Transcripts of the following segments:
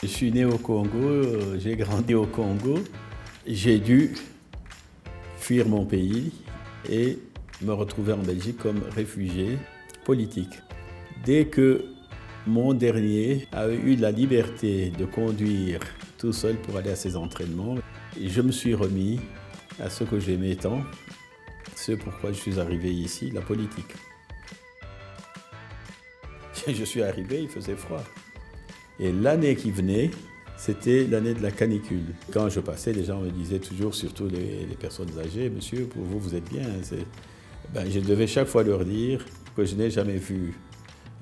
Je suis né au Congo, j'ai grandi au Congo. J'ai dû fuir mon pays et me retrouver en Belgique comme réfugié politique. Dès que mon dernier a eu la liberté de conduire tout seul pour aller à ses entraînements, je me suis remis à ce que j'aimais tant, ce pourquoi je suis arrivé ici, la politique. Je suis arrivé, il faisait froid. Et l'année qui venait, c'était l'année de la canicule. Quand je passais, les gens me disaient toujours, surtout les, personnes âgées, monsieur, pour vous, vous êtes bien. Ben, je devais chaque fois leur dire que je n'ai jamais vu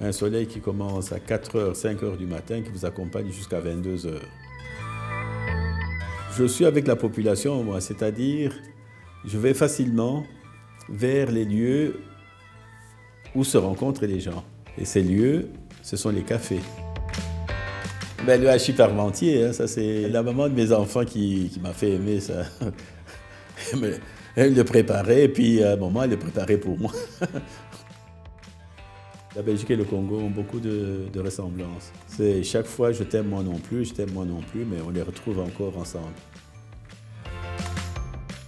un soleil qui commence à 4h, 5h du matin, qui vous accompagne jusqu'à 22h. Je suis avec la population, moi, c'est-à-dire, je vais facilement vers les lieux où se rencontrent les gens. Et ces lieux, ce sont les cafés. Ben, le hachis parmentier, hein, ça c'est la maman de mes enfants qui, m'a fait aimer ça. elle le préparait et puis à un moment elle le préparait pour moi. La Belgique et le Congo ont beaucoup de, ressemblances. C'est chaque fois je t'aime moi non plus, je t'aime moi non plus, mais on les retrouve encore ensemble.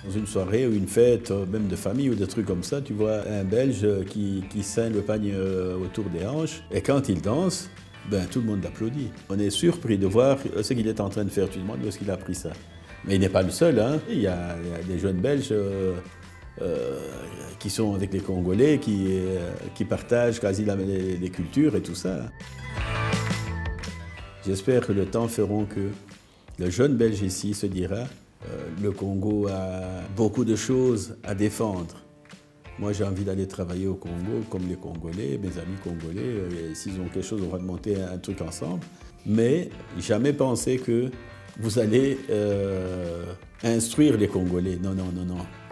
Dans une soirée ou une fête, même de famille ou des trucs comme ça, tu vois un Belge qui, qui le pagne euh, autour des hanches, et quand il danse, ben, tout le monde applaudit. On est surpris de voir ce qu'il est en train de faire. Tu demandes où est-ce qu'il a appris ça. Mais il n'est pas le seul. Hein. Il, y a, des jeunes Belges euh, euh, qui sont avec les Congolais, qui, euh, qui partagent quasi les, cultures et tout ça. J'espère que le temps fera que le jeune Belge ici se dira le Congo a beaucoup de choses à défendre. Moi, j'ai envie d'aller travailler au Congo comme les Congolais, mes amis congolais. Euh, s'ils ont quelque chose, on va monter un truc ensemble. Mais jamais penser que vous allez euh, instruire les Congolais. Non, non, non, non.